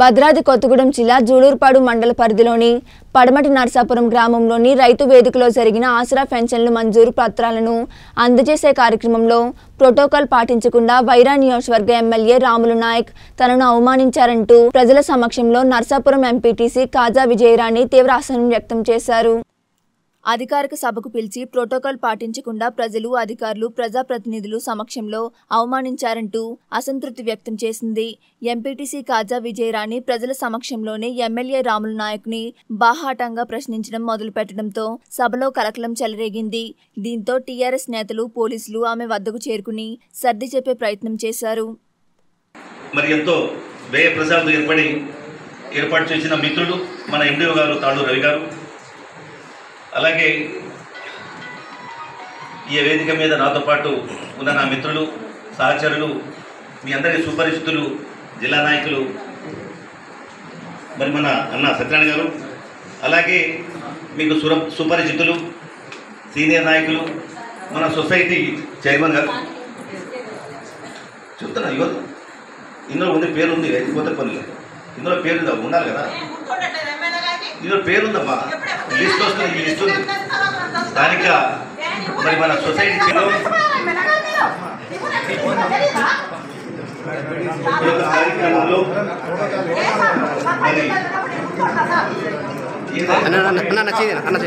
భద్రాద్రి కొత్తగూడెం జిల్లా జూడూరుపాడు మండల పరిధిలోని పడమటి నర్సాపురం గ్రామంలోని రైతు వేదికలో జరిగిన ఆసరా పెన్షన్లు మంజూరు పత్రాలను అందజేసే కార్యక్రమంలో ప్రోటోకాల్ పాటించకుండా వైరా నియోజకవర్గ ఎమ్మెల్యే రాములు నాయక్ తనను అవమానించారంటూ ప్రజల సమక్షంలో నర్సాపురం ఎంపీటీసీ కాజా విజయరాణి తీవ్ర అసహనం వ్యక్తం చేశారు. అధికారిక సభకు పిలిచి ప్రోటోకాల్ పాటించకుండా ప్రజలు అధికారులు ప్రజాప్రతినిధులు సమక్షంలో అవమానించారంటూ అసంతృప్తి వ్యక్తం చేసింది. ఎంపీటీసీ కాజా విజయరాణి ప్రజల సమక్షంలోనే ఎమ్మెల్యే రాములు నాయక్ని బాహాటంగా ప్రశ్నించడం మొదలుపెట్టడంతో సభలో కలకలం చెలరేగింది. దీంతో టీఆర్ఎస్ నేతలు పోలీసులు ఆమె వద్దకు చేరుకుని సర్ది చెప్పే ప్రయత్నం చేశారు. మరి ఎంతో వ్యయ ఏర్పడి ఏర్పాటు చేసిన మిత్రులు మన ఎండిఓ గారు తాళ్ళు రవి గారు అలాగే ఈ వేదిక మీద నాతో పాటు ఉన్న నా మిత్రులు సహచరులు మీ అందరి సుపరిచితులు జిల్లా నాయకులు మరి మన అన్న సత్యనారాయణ గారు అలాగే మీకు సుర సుపరిచితులు సీనియర్ నాయకులు మన సొసైటీ చైర్మన్ గారు. చెప్తున్నా ఇవ్వదు ఇందులో ఉంది పేరు ఉంది రైతుపోతే పనులు. ఇందులో పేరు ఉండాలి కదా. ఇందులో పేరు ఉందమ్మా లిస్ట్ వస్తుంది లిస్ట్ స్థానిక మరి మన సొసైటీ కార్యక్రమంలో మరి అన్న అన్న అన్న అన్న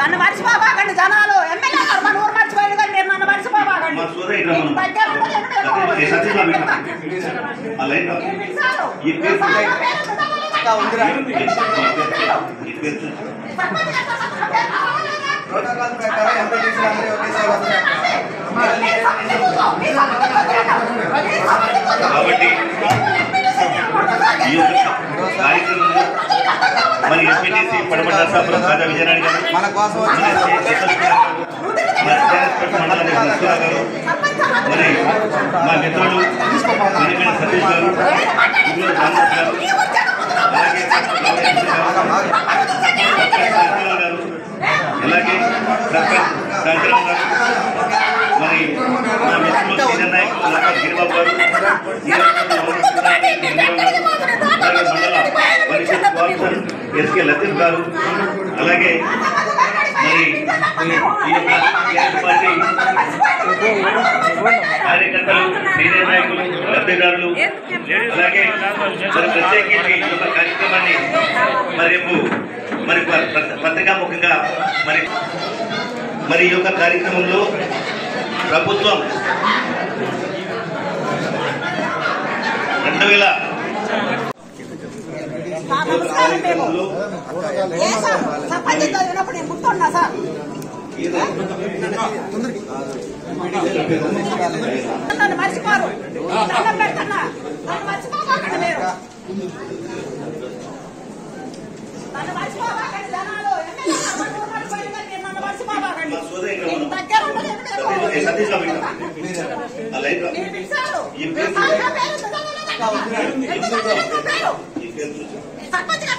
నన్ను మర్చిపోబాకండి జనాలు ఎమ్మెల్యే గారు మన ఊరు మర్చిపోయాడు కానీ మీరు నన్ను మర్చిపోబాకండి మా సోదరి ఇట్లా మనం దగ్గర ఉండదు, ఆ లైన్. ఈ పేరు? ఈ పేరు. ప్రోటోకాల్ ప్రకారం అందరూ ఒకేసారి వస్తారు కాబట్టి ఈ యొక్క కార్యక్రమంలో మరి ఎంపీటీసీ పడమట నరసాపురం కాజా విజయనారాయణ గారు మన కోసం మన వచ్చిన ఎస్ఎస్పీ మండలానికి గారు మరి మా మిత్రులు వెనిమిన సతీష్ గారు గారు అలాగే గారు, అలాగే డాక్టర్ శాంతిరామ్ గారు మరి మా మిత్రులు సీనియర్ నాయకులు అలాగే గిరిబాబు గారు మండల పరిషత్ ఎస్కే లతీఫ్ గారు అలాగే మరి ఈ యొక్క టీఆర్ఎస్ పార్టీ కార్యకర్తలు సీనియర్ నాయకులు లబ్ధిదారులు అలాగే మరి ప్రత్యేకించి ఈ యొక్క కార్యక్రమాన్ని మరి రేపు మరి ప- ప- పత్రికాముఖంగా మరి మరి ఈ యొక్క కార్యక్రమంలో ప్రభుత్వం రెండు వేల ఆ, నమస్కారం మేము ఏ సార్ సర్పంచ్ చదివినప్పుడు నేను గుర్తున్నా సార్ నన్ను మర్చిపోరు దండం పెడుతున్నా నన్ను మర్చిపోబాకండి మీరు నన్ను మర్చిపోబాకండి జనాలు నన్ను మర్చిపోబాకండి మా సోదరి ఇక్కడ మీకు ఉన్నాం. దగ్గర ఉండదు, ఎక్కడే పోవాలి. సతీష్ రావు ఇక్కడ. ఆ లైన్లో. మీరు పిలిచారు. ఈ పేరు నా పేరు చదవలేదండి. ఎందుకు చదవలేదు నా పేరు? ఈ పేరు చూసి. సర్పంచ్ గారు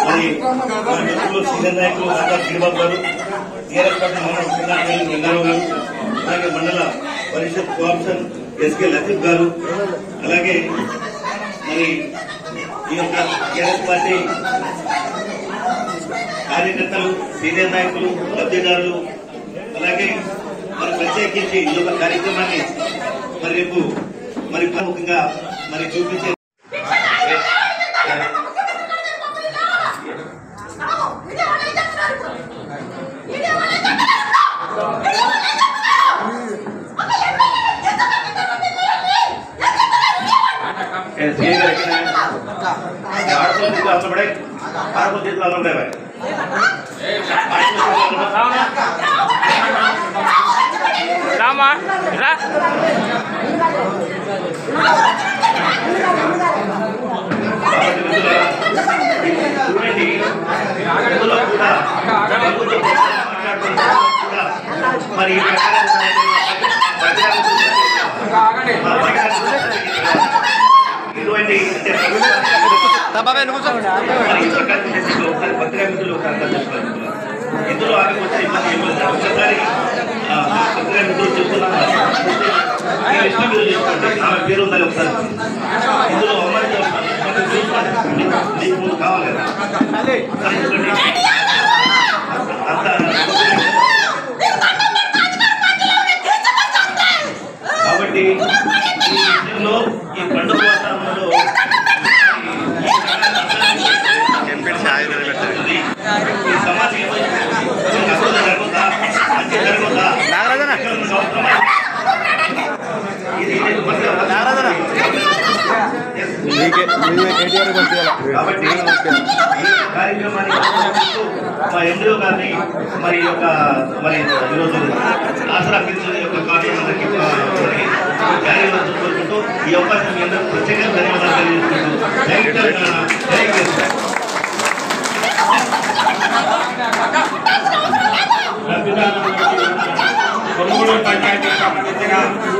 అలాగే నాయకులు ఆకాశ్ గారు మండల రంగారావు గారు అలాగే మండల పరిషత్ కోఆప్షన్ ఎస్కే లతీఫ్ గారు అలాగే మరి ఈ యొక్క టీఆర్ఎస్ పార్టీ కార్యకర్తలు సీనియర్ నాయకులు లబ్ధిదారులు అలాగే మరి ప్రత్యేకించి ఈ యొక్క కార్యక్రమాన్ని మరి రేపు మరి ప్రముఖంగా మరి చూపించే ఏ, సీఏ మరి ఇటువంటి మరి ఇందులో కలిసి చేసి పత్రికా ఇందులో ఆమెకు వచ్చే ఇబ్బంది ఏం ఒకసారి ఆమె పేరు ఉందని ఒకసారి ఇందులో అమ్మాయి కావాలి మీకే మీరే కేటీఆర్ కార్యక్రమాన్ని మా ఎండిఓ గారిని మరి యొక్క మరి ఈరోజు ఆసరా పెన్షన్ యొక్క కార్యక్రమానికి కార్యక్రమం కోరుకుంటూ ఈ అవకాశం మీ అందరూ ప్రత్యేకంగా ధన్యవాదాలు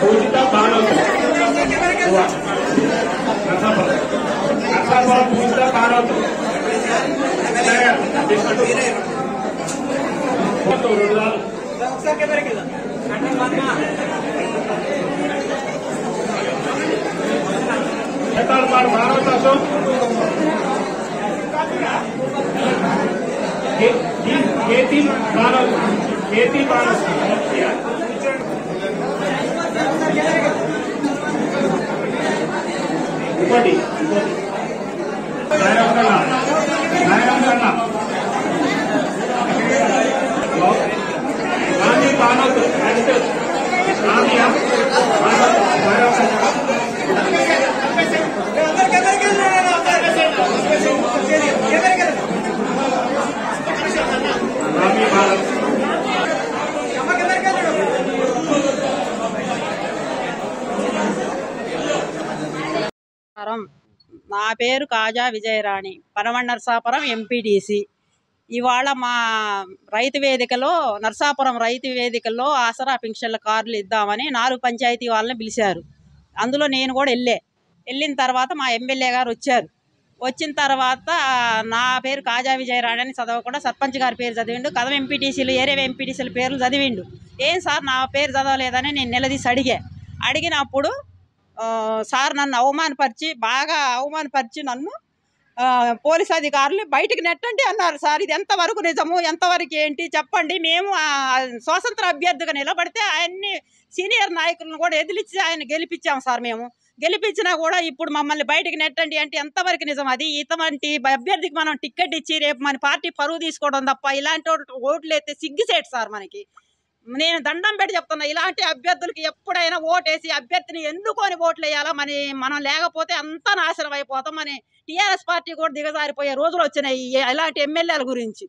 పూజిత బాణవతి నర్సాపురం నర్సాపురం పూజిత బాణవతి రెండు సార్లు నేతాలపాడు భారత అశోక్ కేతి బాలవ్ కేతి బాలవ్ ఇంకోటి ఇంకోటి నాయనమ్మ నాయనమ్మ గాంధీ నా పేరు కాజా విజయరాణి పనమణ్ నర్సాపురం ఎంపీటీసీ. ఇవాళ మా రైతు వేదికలో నర్సాపురం రైతు వేదికలో ఆసరా పింఛన్ల కార్లు ఇద్దామని నాలుగు పంచాయతీ వాళ్ళని పిలిచారు. అందులో నేను కూడా వెళ్ళే. వెళ్ళిన తర్వాత మా ఎమ్మెల్యే గారు వచ్చారు. వచ్చిన తర్వాత నా పేరు కాజా విజయరాణి అని చదవకుండా సర్పంచ్ గారి పేరు చదివిండు కదం ఎంపీటీసీలు ఏరే ఎంపీటీసీల పేర్లు చదివిండు. ఏం సార్ నా పేరు చదవలేదని నేను నిలదీసి అడిగా. అడిగినప్పుడు సార్ నన్ను అవమానపరిచి బాగా అవమానపరిచి నన్ను పోలీస్ అధికారులు బయటికి నెట్టండి అన్నారు సార్. ఇది ఎంతవరకు నిజము? ఎంతవరకు ఏంటి? చెప్పండి. మేము స్వతంత్ర అభ్యర్థిగా నిలబడితే ఆయన్ని సీనియర్ నాయకులను కూడా ఎదిలిచ్చి ఆయన గెలిపించాం సార్ మేము. గెలిపించినా కూడా ఇప్పుడు మమ్మల్ని బయటికి నెట్టండి అంటే ఎంతవరకు నిజం అది? ఇటువంటి అభ్యర్థికి మనం టికెట్ ఇచ్చి రేపు మన పార్టీ పరువు తీసుకోవడం తప్ప ఇలాంటి ఓట్లు- ఓట్లు అయితే సిగ్గుసేటు సార్ మనకి. నేను దండం పెట్టి చెప్తున్నా ఇలాంటి అభ్యర్థులకి ఎప్పుడైనా ఓటేసి అభ్యర్థిని ఎన్నుకొని ఓట్లు వేయాలా మన మనం లేకపోతే అంతా నాశనం అయిపోతాం అని టీఆర్ఎస్ పార్టీ కూడా దిగజారిపోయే రోజులు వచ్చినాయి ఇలాంటి ఎమ్మెల్యేల గురించి.